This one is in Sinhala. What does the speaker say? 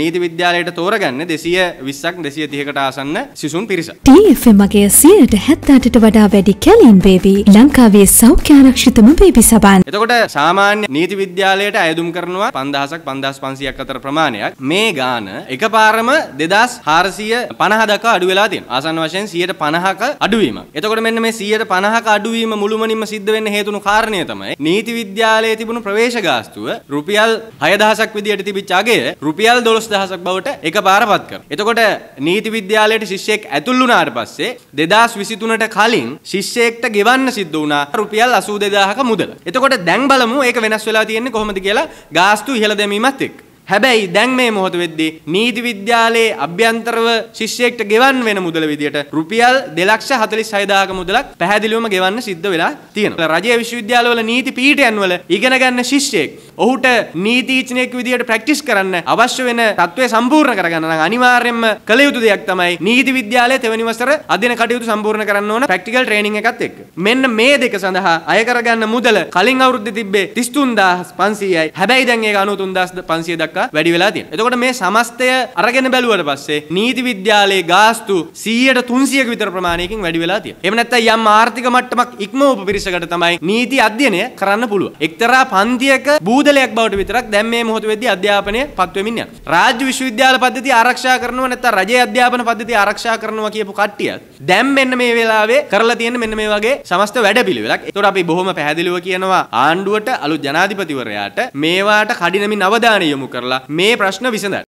නීති විද්‍යාලයට තෝරගන්නේ 220ක් 230කට ආසන්න සිසුන් පිරිස. TFM මගේ 170ට වඩා වැඩි කැලීන් බේබි ලංකාවේ සෞඛ්‍ය ආරක්ෂිතම බේබි සබන්. එතකොට සාමාන්‍ය නීති විද්‍යාලයට අයදුම් කරනවා 5000ක් 5500ක් අතර ප්‍රමාණයක්. මේ ගාන එකපාරම 2450 දක්වා අඩු වෙලා තියෙනවා. ආසන්න වශයෙන් 150ක අඩුවීමක්. එතකොට මෙන්න මේ 150ක අඩුවීම මුළුමනින්ම සිද්ධ වෙන්න හේතුණු කාරණය තමයි නීති විද්‍යාලයේ තිබුණු ප්‍රවේශ ගාස්තුව රුපියල් 6000ක් විදියට තිබිච්ච අගය රුපියල් 12000ක් බවට එකපාරපත් කරනවා. එතකොට නීති විද්‍යාලයට ශිෂ්‍යයෙක් ඇතුල් වුණාට පස්සේ 2023ට කලින් ශිෂ්‍යයෙක්ට ගෙවන්න සිද්ධ වුණා රුපියල් 82000ක මුදල. එතකොට දැන් බලමු ඒක වෙනස් වෙලා තියෙන්නේ කොහොමද කියලා ගාස්තු ඉහළ දැමීමත් එක්ක. හැබැයි දැන් මේ මොහොත වෙද්දී නීති විද්‍යාලයේ අභ්‍යන්තරව ශිෂ්‍යයෙක්ට ගෙවන්න වෙන මුදල විදියට රුපියල් 246000ක මුදලක් පැහැදිලිවම ගෙවන්න සිද්ධ වෙලා තියෙනවා. රජයේ විශ්වවිද්‍යාලවල නීති පීඨයන් වල ඉගෙන ගන්න ශිෂ්‍යයෙක් ඔහුට නීතිඥයෙක් විදියට ප්‍රැක්ටිස් කරන්න අවශ්‍ය වෙන තත්ත්වය සම්පූර්ණ කරගන්න නම් අනිවාර්යයෙන්ම කළ යුතු දෙයක් තමයි නීති විද්‍යාලයේ තෙවැනි වසර අධ්‍යයන කටයුතු සම්පූර්ණ කරන්න ඕන ප්‍රැක්ටිකල් ට්‍රේනින් එකත් එක්ක. මෙන්න මේ දෙක සඳහා අය කරගන්න මුදල කලින් අවුරුද්දේ තිබ්බේ 33500යි. හැබැයි දැන් ඒක 93500 දක්වා දක්වා වැඩි වෙලා තියෙනවා. එතකොට මේ සමස්තය අරගෙන බැලුවට පස්සේ නීති විද්‍යාලයේ ගාස්තු 100ට 300ක විතර ප්‍රමාණයකින් වැඩි වෙලා තියෙනවා. එහෙම නැත්නම් යම් ආර්ථික මට්ටමක් ඉක්මවපු පිරිසකට තමයි නීති අධ්‍යයනය කරන්න පුළුවන්. එක්තරා පන්තියක බූදලයක් බවට විතරක් දැන් මේ මොහොත වෙද්දී අධ්‍යාපනය පත් වෙමින් යනවා. රාජ්‍ය විශ්වවිද්‍යාල පද්ධතිය ආරක්ෂා කරනවා නැත්නම් රජයේ අධ්‍යාපන පද්ධතිය ආරක්ෂා කරනවා කියපු කට්ටියක් දැන් මෙන්න මේ වෙලාවේ කරලා තියෙන මෙන්න මේ වගේ සමස්ත වැඩපිළිවෙලක්. ඒතකොට අපි බොහොම පැහැදිලිව කියනවා ආණ්ඩුවට අලුත් ජනාධිපතිවරයාට මේවාට කඩිනමින් අවධානය යොමු කරලා කරලා මේ ප්‍රශ්න විසඳන්න.